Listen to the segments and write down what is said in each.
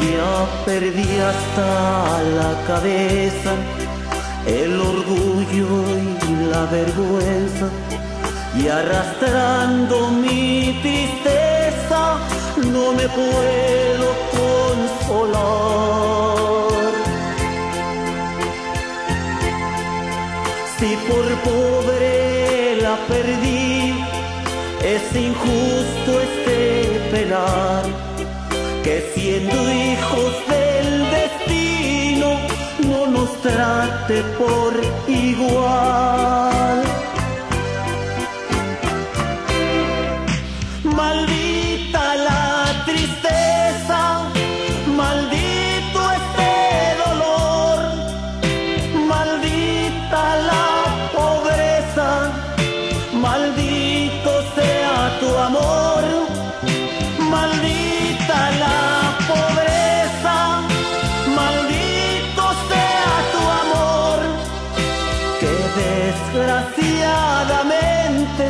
Ya perdí hasta la cabeza, el orgullo y la vergüenza, y arrastrando mi tristeza no me puedo consolar. Si por pobre la perdí, es injusto este que siendo hijos del destino no nos trate por igual. Desgraciadamente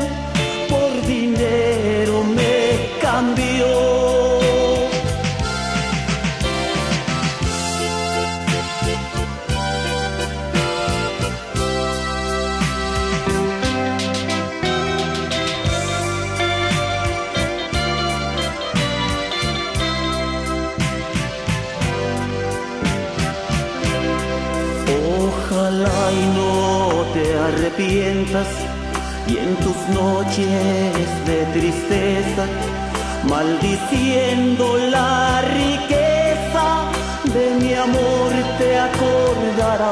por dinero me cambió. Ojalá y no te arrepientas y en tus noches de tristeza, maldiciendo la riqueza de mi amor te acordarás.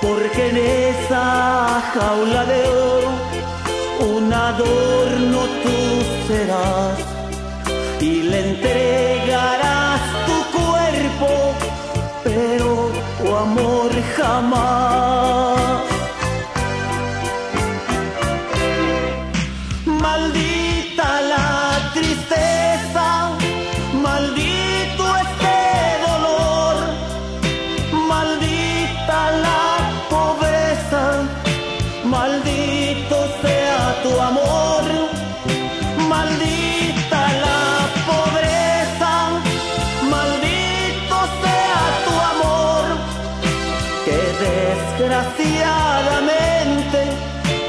Porque en esa jaula de oro un adorno tú serás y le entregarás maldito sea tu amor, maldita la pobreza, maldito sea tu amor, que desgraciadamente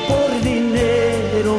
por dinero